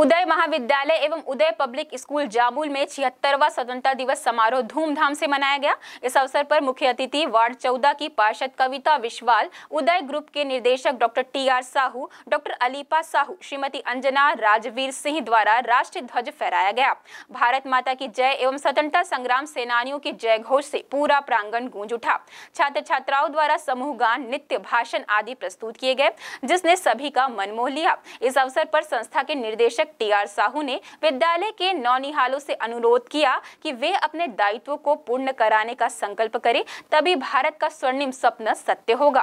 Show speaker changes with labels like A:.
A: उदय महाविद्यालय एवं उदय public school Jamul में छिहत्तरवा स्वतंत्रता दिवस समारोह धूमधाम से मनाया गया। इस अवसर पर मुख्य अतिथि वार्ड चौदह की पार्षद कविता विश्वाल, उदय ग्रुप के निर्देशक doctor T R Sahu, doctor Alipa Sahu, Shrimati Anjana Rajveer Singh द्वारा राष्ट्रीय ध्वज फहराया गया। भारत माता की जय एवं स्वतंत्रता संग्राम सेनानियों के जय घोष से पूरा प्रांगण गूंज उठा। छात्र छात्राओं द्वारा समूह गान, नित्य, भाषण आदि प्रस्तुत किए गए, जिसने सभी का मन मोह लिया। इस अवसर पर संस्था के निर्देशक निदेशक टी आर साहू ने विद्यालय के नौनिहालों से अनुरोध किया कि वे अपने दायित्व को पूर्ण कराने का संकल्प करें, तभी भारत का स्वर्णिम स्वप्न सत्य होगा।